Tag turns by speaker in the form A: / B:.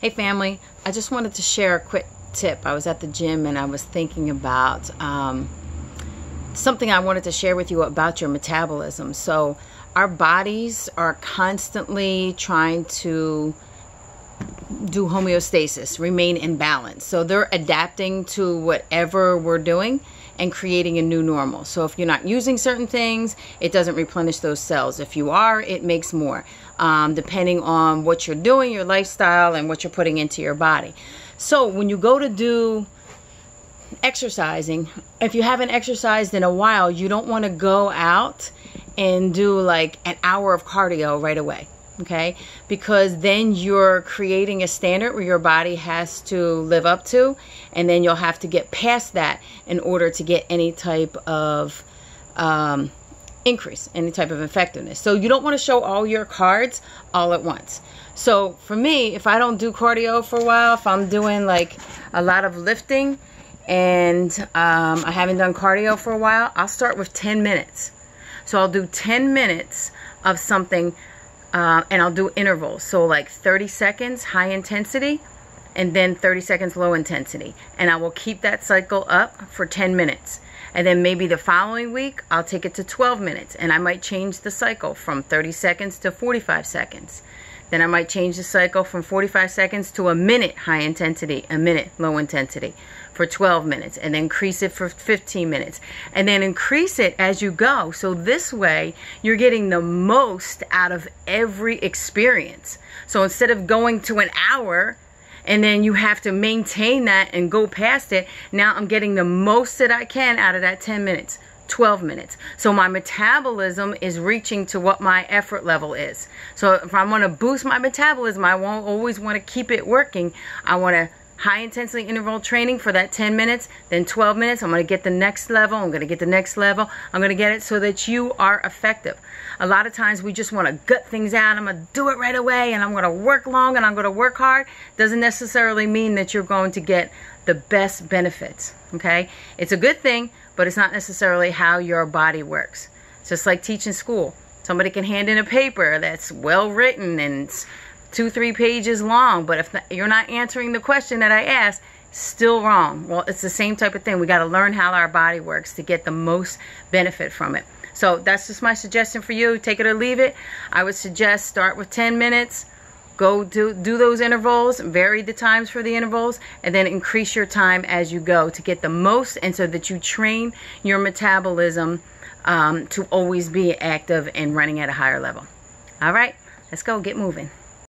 A: Hey family, I just wanted to share a quick tip. I was at the gym and I was thinking about um, something I wanted to share with you about your metabolism. So, our bodies are constantly trying to do homeostasis, remain in balance. So, they're adapting to whatever we're doing and creating a new normal. So if you're not using certain things, it doesn't replenish those cells. If you are, it makes more, um, depending on what you're doing, your lifestyle, and what you're putting into your body. So when you go to do exercising, if you haven't exercised in a while, you don't want to go out and do like an hour of cardio right away okay? Because then you're creating a standard where your body has to live up to and then you'll have to get past that in order to get any type of um, increase any type of effectiveness. So you don't want to show all your cards all at once. So for me if i don't do cardio for a while if i'm doing like a lot of lifting and um, i haven't done cardio for a while i'll start with 10 minutes. So i'll do 10 minutes of something uh, and I'll do intervals. So like 30 seconds high intensity and then 30 seconds low intensity. And I will keep that cycle up for 10 minutes. And then maybe the following week, I'll take it to 12 minutes and I might change the cycle from 30 seconds to 45 seconds. Then I might change the cycle from 45 seconds to a minute high intensity, a minute low intensity for 12 minutes, and then increase it for 15 minutes, and then increase it as you go. So this way, you're getting the most out of every experience. So instead of going to an hour, and then you have to maintain that and go past it, now I'm getting the most that I can out of that 10 minutes. 12 minutes. So my metabolism is reaching to what my effort level is. So if I want to boost my metabolism, I won't always want to keep it working. I want to high intensity interval training for that 10 minutes, then 12 minutes. I'm going to get the next level. I'm going to get the next level. I'm going to get it so that you are effective. A lot of times we just want to gut things out. I'm going to do it right away and I'm going to work long and I'm going to work hard. Doesn't necessarily mean that you're going to get the best benefits. Okay? It's a good thing, but it's not necessarily how your body works. It's just like teaching school. Somebody can hand in a paper that's well written and two, three pages long, but if you're not answering the question that I asked, still wrong. Well, it's the same type of thing. We got to learn how our body works to get the most benefit from it. So that's just my suggestion for you. Take it or leave it. I would suggest start with 10 minutes. Go do, do those intervals, vary the times for the intervals, and then increase your time as you go to get the most and so that you train your metabolism um, to always be active and running at a higher level. All right, let's go get moving.